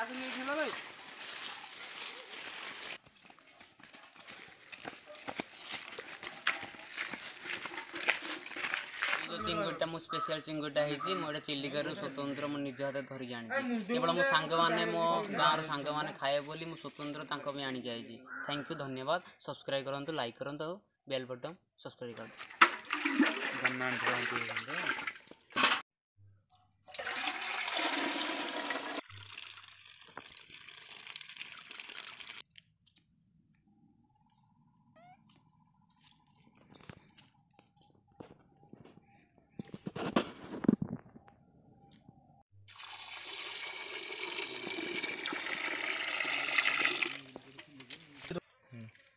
चिंगुड़ा मुझे तो स्पेशल चिंगुड़ा है मुझे चिल्लिकार स्वतंत्र मुझे निज हाथ धरिकी आवल मो सांग मो गाँव रंग मैंने खाए बोली स्वतंत्र आणिक आई थैंक यू धन्यवाद सब्सक्राइब करूँ लाइक करूँ बेल बटन सब्सक्राइब कर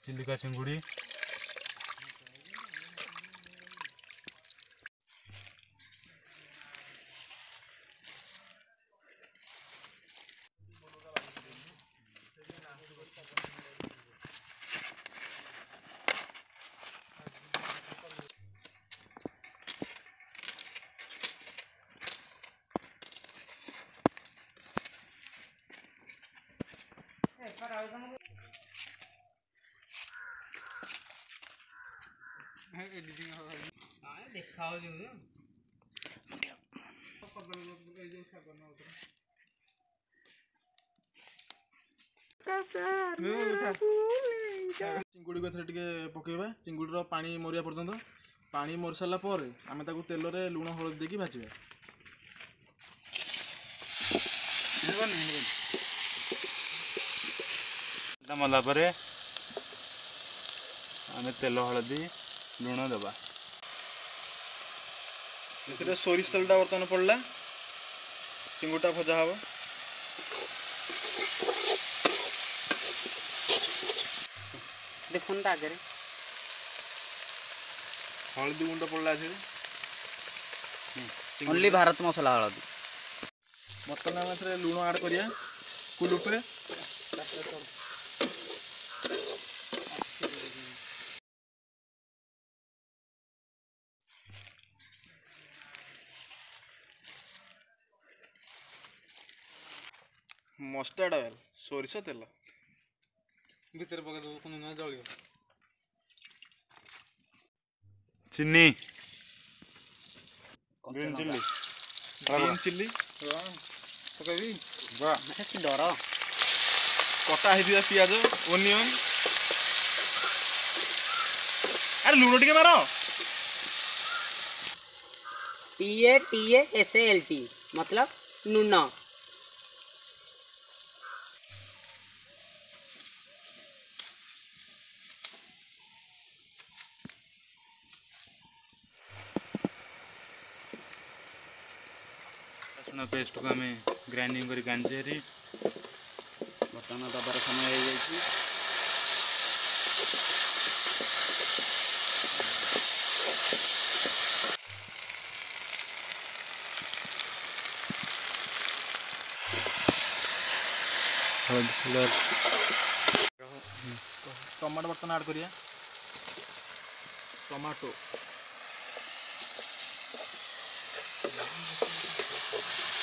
चिल्लिका चिंगुड़ी para algo no एडिटिंग हां दिखाओ जो চিଙ୍ଗୁড়ি এথরে টিকে পকাইবা চিଙ୍ଗୁড়ির পানি মরিয়া পর্যন্ত পানি মরি সারা পরে আমি তাকে তেলরে লুণ হলদি দেখি ভাজিবা ହେଲା ପରେ ଆମେ ତେଲ ହଳଦୀ ଲୁଣ ଦେବା ଏଥିରେ ସୋରିଷ ତେଲଟା ବର୍ତ୍ତମାନ ପଡ଼ିଲା ଚିଙ୍ଗୁଟା ଭଜା ହେବ ଦେଖନ୍ତୁ ଆଗରେ ହଳଦୀ ଗୁଣ୍ଡ ପଡ଼ିଲା ଏଥିରେ ଓନ୍ଲି ଭାରତ ମସଲା ହଳଦୀ ମଟନ ଆମେ ଏଥିରେ ଲୁଣ ଆଡ଼୍ କରିବା କୁଲୁପରେ মস্টার্ড অয়েল সরিষ তেল ভিতরে পকাই দেবো কোনো না জলীয় চিনি গ্রিন চিলি গ্রিন চিলি পকাইবি বাহ ডর কটা হয়েছে পিঁয়াজ ওনিয়ন আরে লুণ টিকে মার টিএ টিএ এস এল টি মতলব নুন बेसन पेस्ट को आम ग्राइंडिंग कर गांजेरी बर्तमान दबार समय हाँ, हो जाए टमाटो बर्तन आड करिया टमाटो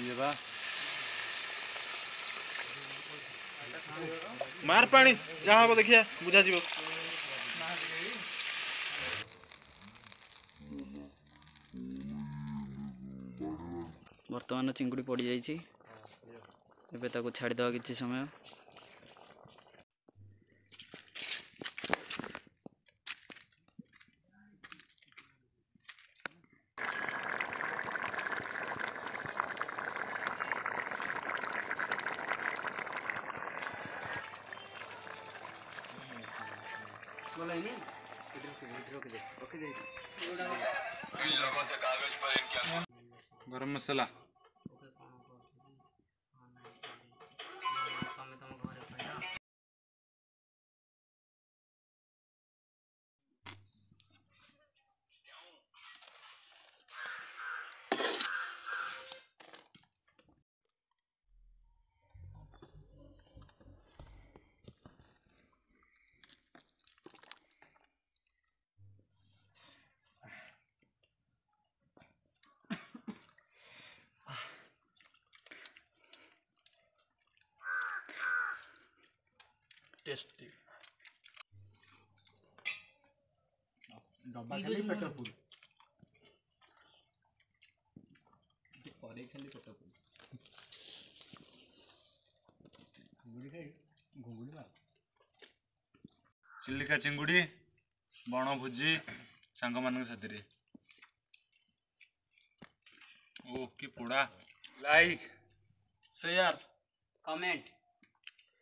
देवा मार पानी जहाँ हम देखिए बुझा जीव बर्तमान चिंगुड़ी पड़ जाइए एवं ताको छाड़ीद समय गरम मसाला टेस्टी डब्बा खाली पेट फुल खाली पेट फुल घुंगुड़ी खाई घुंगुड़ी मार चिल्लिका चिंगुड़ी बण भोजी सांग मानी ओके पोड़ा लाइक शेयर कमेंट